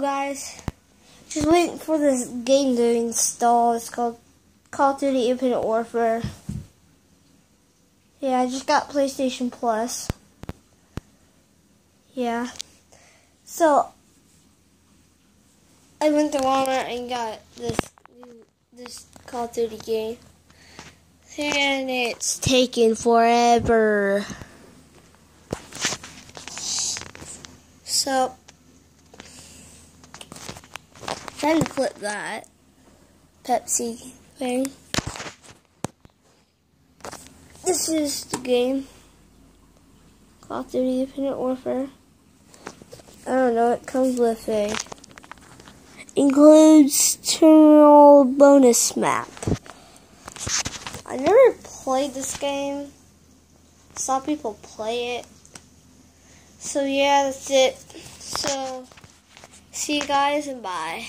guys. Just waiting for this game to install. It's called Call of Duty Infinite Warfare. Yeah, I just got PlayStation Plus. Yeah. So I went to Walmart and got this this Call of Duty game. And it's taking forever. So Trying to flip that Pepsi thing. This is the game. Call of Duty Infinite Warfare. I don't know, it comes with a includes terminal bonus map. I never played this game. Saw people play it. So yeah, that's it. So see you guys and bye.